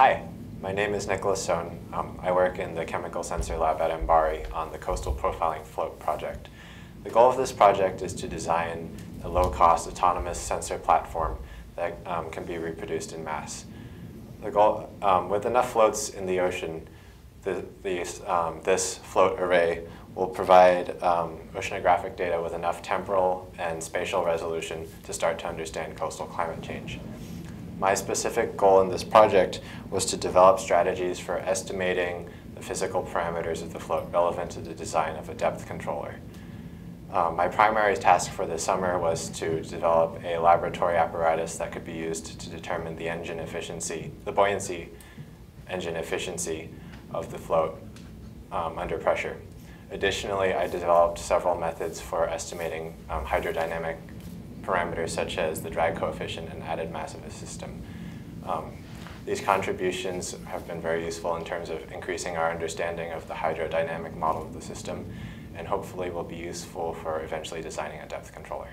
Hi, my name is Nicholas Sohn. Um, I work in the Chemical Sensor Lab at MBARI on the Coastal Profiling Float project. The goal of this project is to design a low-cost autonomous sensor platform that um, can be reproduced in mass. The goal, um, with enough floats in the ocean, the, the, um, this float array will provide um, oceanographic data with enough temporal and spatial resolution to start to understand coastal climate change. My specific goal in this project was to develop strategies for estimating the physical parameters of the float relevant to the design of a depth controller. Um, my primary task for this summer was to develop a laboratory apparatus that could be used to determine the engine efficiency, the buoyancy engine efficiency of the float um, under pressure. Additionally, I developed several methods for estimating um, hydrodynamic parameters such as the drag coefficient and added mass of a system. Um, these contributions have been very useful in terms of increasing our understanding of the hydrodynamic model of the system and hopefully will be useful for eventually designing a depth controller.